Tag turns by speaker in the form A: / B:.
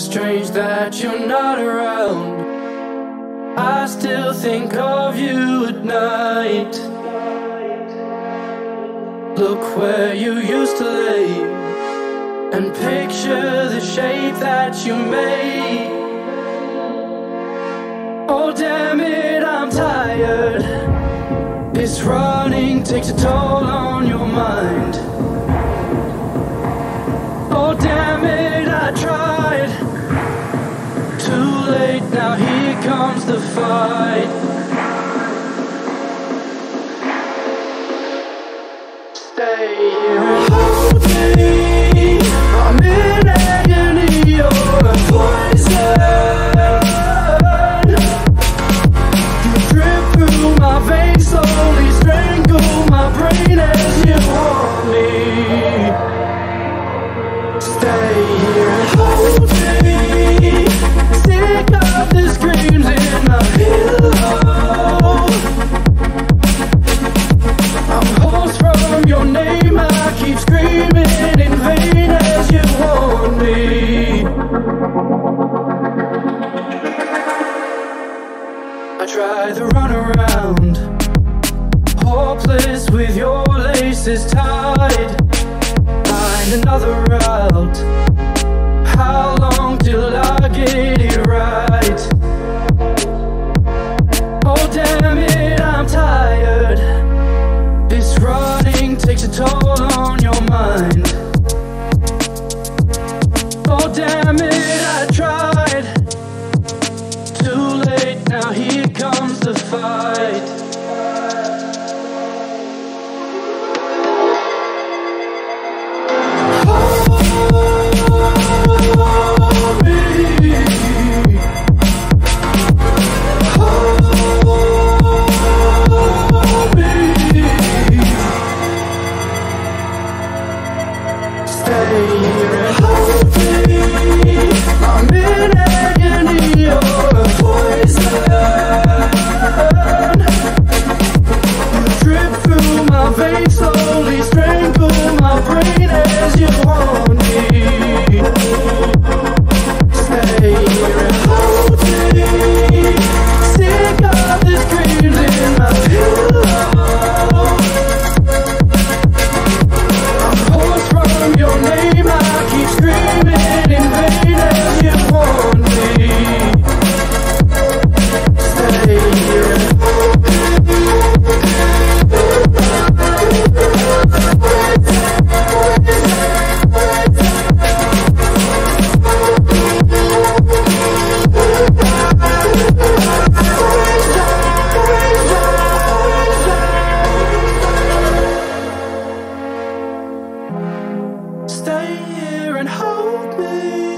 A: Strange that you're not around. I still think of you at night. Look where you used to lay and picture the shape that you made. Oh, damn it, I'm tired. This running takes a toll on your mind. Oh, damn it, Now here comes the fight. Stay here try the run around. Hopeless with your laces tied. Find another route. How long till stay here and hold me.